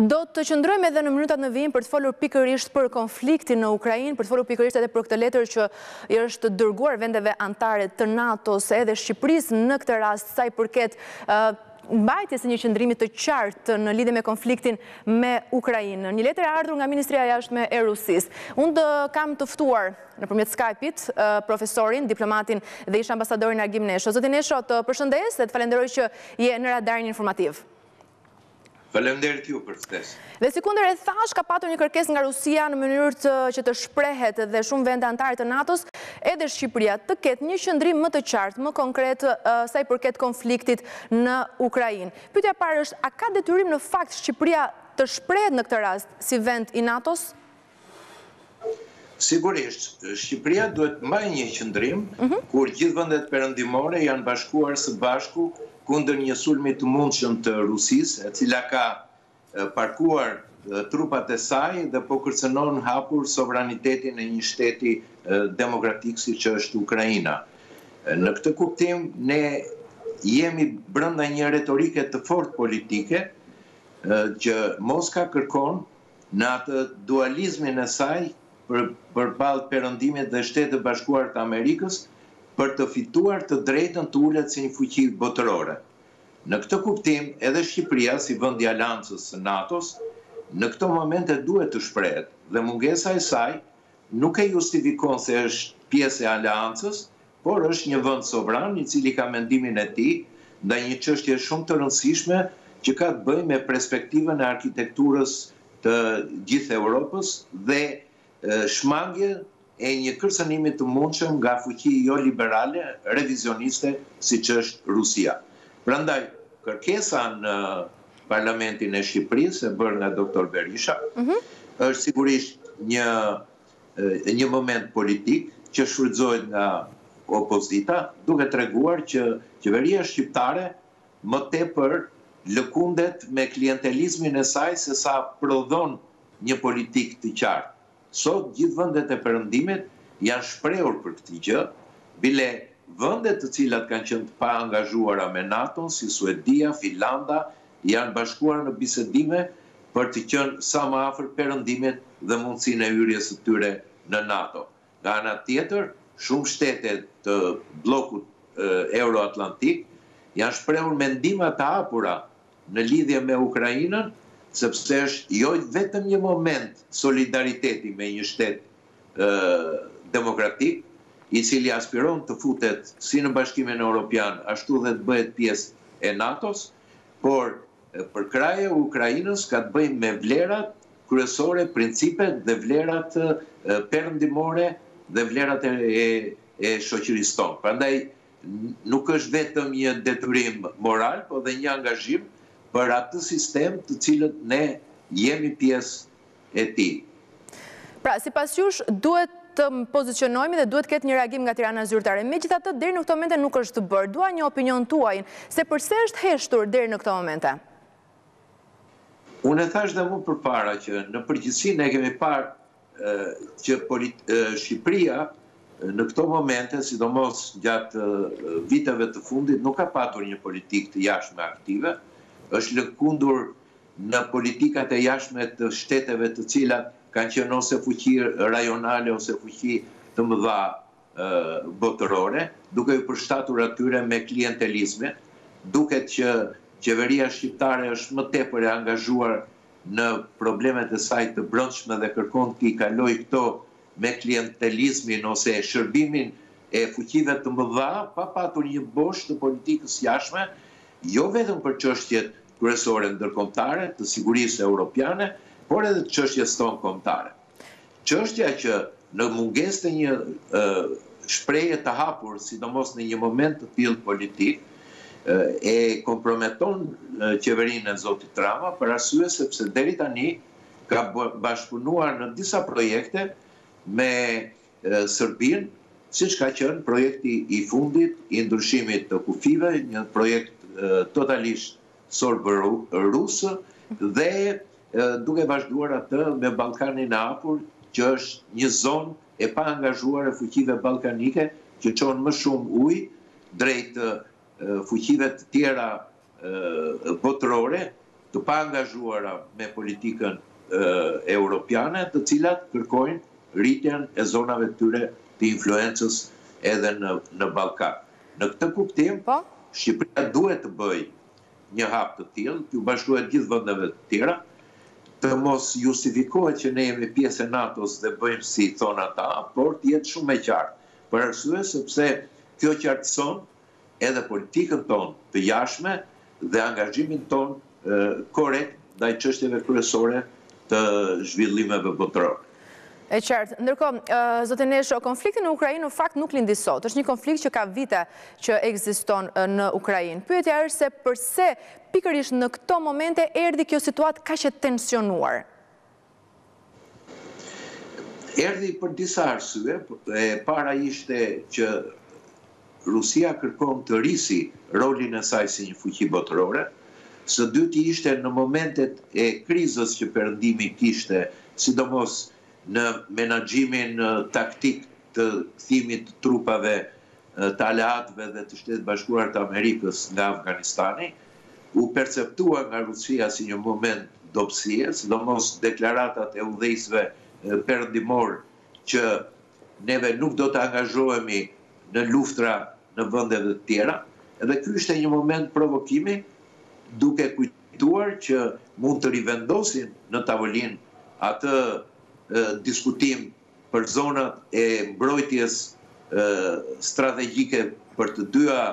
Do të qëndrojmë edhe në minutat në vijim për të folur pikërisht për konfliktin në Ukrainë, për të folur pikërisht edhe për këtë letër që i është dërguar vendeve anëtare të NATO-s edhe Shqipërisë në këtë rast sa i përket mbajtjes së një qëndrimi të qartë në lidhje me konfliktin me Ukrainën. Një letër e ardhur nga Ministria e Jashtme e Rusisë. Unë do të kem të ftuar nëpërmjet Skype-it, profesorin, diplomatin dhe ish ambasadorin Agim Nesho. Zoti Nesho, të përshëndes dhe të falenderoj që je në Radarin Informativ. Faleminderit ju për ftesën. Dhe sikundër e thashë, ka patur një kërkesë nga Rusia në mënyrë që të shprehet dhe shumë vende anëtare të NATO-s, edhe Shqipëria, të ketë një qëndrim më të qartë, më konkret sa i përket konfliktit në Ukrainë. Pyetja e parë është, a ka detyrim në fakt Shqipëria të shprehet në këtë rast si vend i NATO-s? Sigurisht, Shqipëria duhet të mbajë një qëndrim kur gjithë vendet perëndimore janë bashkuar së bashku kundër një sulmi të mundshëm të Rusisë, e cila ka parkuar trupat e saj dhe po kërcënon hapur sovranitetin e një shteti demokratik siç është Ukraina. Në këtë kuptim, ne jemi brenda një retorike të fortë politike, që Moska kërkon në atë dualizmin e saj përballë Perëndimit dhe Shteteve të Bashkuara të Amerikës për të fituar të drejtën të ulet si një fuqi botërore. Në këtë kuptim, edhe Shqipëria, si vend i Aleancës së NATO-s, në këto momente duhet të shprehet, dhe mungesa e saj nuk e justifikon se është pjesë e Aleancës, Por është një vend sovran i cili ka mendimin e tij ndaj një çështjeje shumë të rëndësishme që ka të bëjë me perspektivën e arkitekturës të gjithë Europës dhe shmangien e një kërcënimi të mundshëm nga fuqi jo liberale revizioniste siç është Rusia. Prandaj kërkesa në Parlamentin e Shqipërisë e bërë nga doktor Berisha është sigurisht një një moment politik që shfrytëzohet nga opozita, duke treguar që qeveria shqiptare më tepër lëkundet me klientelizmin e saj se sa prodhon një politikë të qartë. Sot gjithë vendet e Perëndimit janë shprehur për këtë gjë, bile vende të cilat kanë qenë të paangazhuara me NATO-n si Suedia, Finlanda, janë bashkuar në bisedime për të qenë sa më afër Perëndimit dhe mundësinë e hyrjes së tyre në NATO. Nga ana tjetër, shumë shtete të bllokut euroatlantik janë shprehur mendime të hapura në lidhje me Ukrainën, sepse është jo vetëm një moment solidariteti me një shtet demokratik, i cili aspiron të futet si në Bashkimin Europian ashtu dhe të bëhet pjesë e NATO-s. por përkrahja e Ukrainës ka të bëjmë me vlerat kryesore, principet dhe vlerat perëndimore dhe vlerat e shoqërisë tonë. Prandaj nuk është vetëm një detyrim moral, por dhe një angazhim për atë sistem të cilët ne jemi pjesë e tij. Pra, sipas jush, duhet të pozicionohemi dhe duhet të ketë një reagim nga Tirana zyrtare. Megjithatë, deri në këto momente nuk është bërë. Dua një opinion tuajin, se përse është heshtur deri në këto momente? Unë e thashë dhe më përpara që në përgjithësi ne kemi parë që Shqipëria në këto momente, sidomos gjatë viteve të fundit, nuk ka patur një politikë të jashtme aktive, është lëkundur në politikat e jashtme të shteteve të cilat kanë qenë ose fuqi rajonale ose fuqi të mëdha botërore, duke iu përshtatur atyre me klientelizme, duket që qeveria shqiptare është më tepër e angazhuar në problemet e saj të brendshme dhe kërkon t'i kalojë këto me klientelizmin ose shërbimin e fuqive të mëdha, pa patur një bosh të politikës jashtme, jo vetëm për çështjet kryesore ndërkombëtare, të sigurisë europiane, por edhe të çështjes tonë kombëtare. Çështja që në mungesë të një shprehjeje të hapur, sidomos në një moment të tillë politik, e komprometon qeverinë e zotit Rama për arsye sepse deri tani ka bashkëpunuar në disa projekte me Serbinë, siç ka qenë projekti i fundit i ndryshimit të kufijve, një projekt totalisht serbo-rus dhe duke vazhduar atë me Ballkanin e Hapur, që është një zonë e paangazhuar e fuqive ballkanike që çon më shumë ujë drejt fuqive të tjera botërore të paangazhuara me politikën europiane, të cilat kërkojnë rritjen e zonave të tyre të influencës edhe në Ballkan. Në këtë kuptim, Shqipëria duhet të bëjë një hap të tillë, t'iu bashkohet gjithë vendeve të tjera, të mos justifikohet që ne jemi pjesë e NATO-s dhe bëjmë si thonë ata, por të jetë shumë e qartë, për arsye sepse kjo qartëson edhe politikën tonë të jashtme dhe angazhimin tonë korrekt ndaj çështjeve kryesore të zhvillimeve botërore. E qartë. Ndërkohë, zoti Nesho, konflikti në Ukrainë në fakt nuk lindi sot. Është një konflikt që ka vite që ekziston në Ukrainë. Pyetja është se përse pikërisht në këto momente erdhi kjo situatë kaq e tensionuar? Erdhi për disa arsye, e para ishte që Rusia kërkon të rrisi rolin e saj si një fuqi botërore, së dyti ishte në momentet e krizës që Perëndimi kishte, sidomos në menaxhimin taktik të kthimit të trupave të aleatëve dhe të Shteteve të Bashkuara të Amerikës nga Afganistani, u perceptua nga Rusia si një moment dobësie, sidomos deklaratat e udhëheqësve perëndimorë që neve nuk do të angazhohemi në luftra në vende të tjera. Edhe ky ishte një moment provokimi, duke kujtuar që mund të rivendosin në tavolinë atë diskutim për zonat e mbrojtjes strategjike për të dyja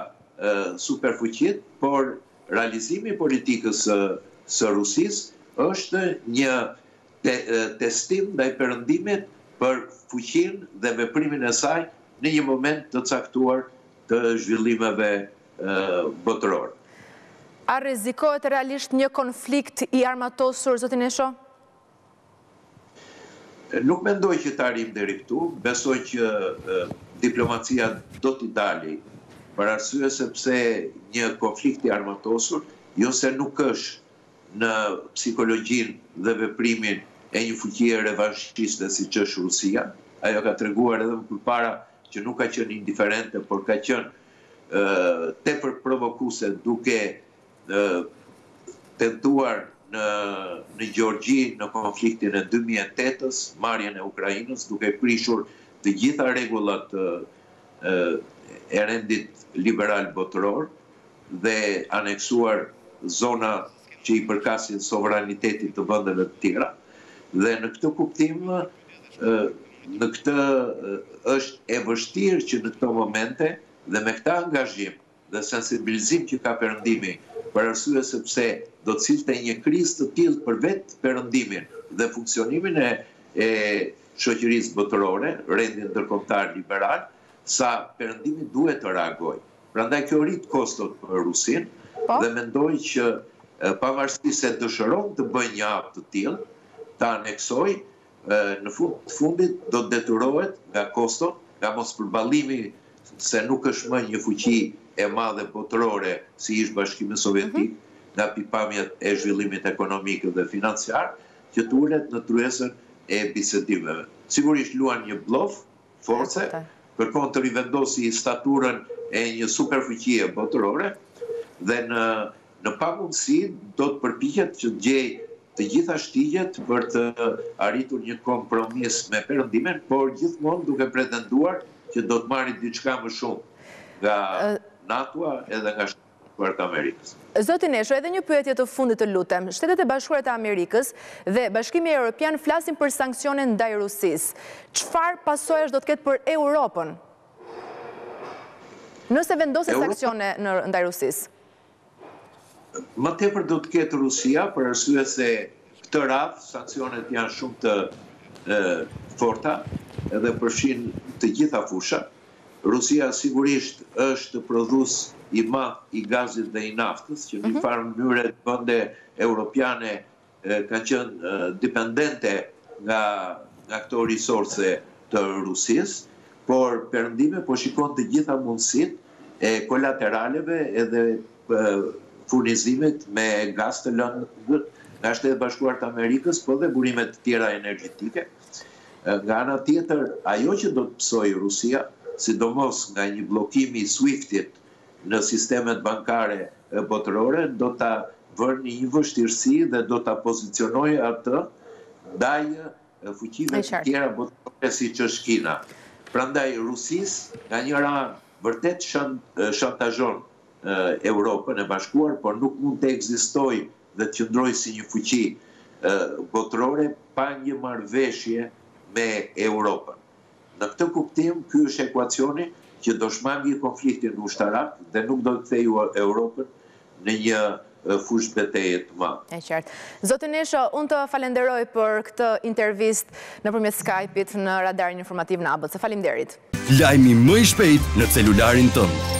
superfuqitë, por realizimi i politikës së Rusisë është një testim ndaj Perëndimit për fuqinë dhe veprimin e saj në një moment të caktuar të zhvillimeve botërore. A rrezikohet realisht një konflikt i armatosur, zoti Nesho? Nuk mendoj që të arrijmë deri këtu, besoj që diplomacia do t'ia dali për arsye sepse një konflikt i armatosur jo se nuk është në psikologjinë dhe veprimin e një fuqie revanshiste siç është Rusia, ajo ka treguar edhe më përpara që nuk ka qenë indiferente por ka qenë tepër provokuese duke tentuar në Gjeorgji në konfliktin e dy mijë e tetës, marrjen e Ukrainës, duke prishur të gjitha rregullat e rendit liberal botëror dhe aneksuar zona që i përkasin sovranitetit të vendeve të tjera. Dhe në këtë kuptim, në këtë është e vështirë që në këto momente dhe me këtë angazhim, dhe sensibilizim që ka Perëndimi, për arsye sepse do të sillte një krizë të tillë për vetë Perëndimin dhe funksionimin e shoqërisë botërore, rendin ndërkombëtar liberal, sa Perëndimi duhet të reagojë. Prandaj kjo rrit kostot për Rusinë dhe mendoj që pavarësisht se dëshëron të bëjë një hap të tillë, të aneksojë, në fund të fundit do të detyrohet nga kostot, nga mospërballimi se nuk është më një fuqi e madhe botërore si ish Bashkimi Sovjetik, nga pikëpamjet e zhvillimit ekonomik dhe financiar, që të ulet në tryezën e bisedimeve. Sigurisht luan një bllof, force, kërkon të rivendosi staturën e një superfuqie botërore dhe në pamundësi do të përpiqet që të gjejë të gjitha shtigjet për të arritur një kompromis me Perëndimin, por gjithmonë duke pretenduar që do të marrë diçka më shumë nga NATO-a edhe nga Bashkuar të Amerikës. Zoti Nesho, edhe një pyetje të fundit të lutem. Shtetet e Bashkuara të Amerikës dhe Bashkimi Europian flasin për sanksione ndaj Rusisë. Çfarë pasojash do të ketë për Europën nëse vendosen sanksione ndaj Rusisë? Më tepër do të ketë Rusia për arsye se këtë radhë sanksionet janë shumë të forta edhe përfshijnë të gjitha fushat. Rusia sigurisht është prodhues i madh i gazit dhe i naftës, që në një farë mënyre vende europiane kanë qenë dipendente nga këto risorse të Rusisë, por Perëndimi po shikon të gjitha mundësitë e kolateraleve edhe furnizimit me gaz të lëngët nga Shtetet e Bashkuara të Amerikës, por dhe burime të tjera energjetike. Nga ana tjetër, ajo që do të pësojë Rusia, sidomos nga një bllokim i SWIFT-it në sistemet bankare botërore, do ta vërë në një vështirësi dhe do ta pozicionojë atë ndaj fuqive të tjera botërore siç është Kina. Prandaj Rusisë, nga njëra anë, vërtet shantazhon Europën e Bashkuar, por nuk mund të ekzistojë dhe të qëndrojë si një fuqi botërore pa një marrëveshje me Europën. Në këtë kuptim, ky është ekuacioni që do shmangi konfliktin ushtarak dhe nuk do të kthejë Europën në një fushë beteje të madhe. E qartë. Zoti Nesho, unë të falenderoj për këtë intervistë nëpërmjet Skype-it në Radarin Informativ në ABC. Faleminderit. Lajmi më i shpejtë në celularin tënd.